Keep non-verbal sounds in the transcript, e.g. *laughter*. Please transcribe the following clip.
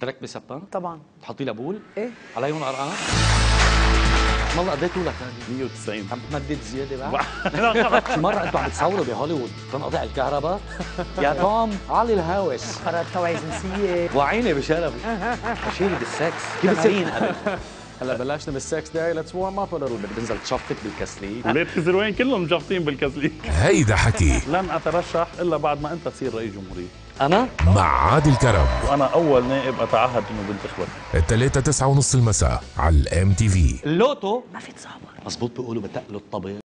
تركبي سبان طبعا. تحطي لها بول؟ إيه. عليهم ارقام والله قد إيه طولك هذه 190 عم تمدد زيادة *laughs* بعد شي مرة أنتم عم تصوروا بهوليوود. تنقطع الكهرباء. *laughs* يا توم علي الهوس قرارات توعية جنسية وعيني بشرفي شيلي بالسكس كيف بتصير قبل هلا بلشنا بالسكس داي. ليتس وارم اب ا ليتل بتنزل تشفط بالكسليك ولاد خزروين كلهم جابطين بالكسليك هيدا حكي. لن أترشح إلا بعد ما أنت تصير رئيس جمهورية. أنا؟ مع عادل كرم. وأنا أول نائب أتعهد إنه بنتخبك التلاتة تسعة ونص المساء على ال MTV اللوتو؟ ما في تصور مزبوط بيقولوا بتقلوا الطبل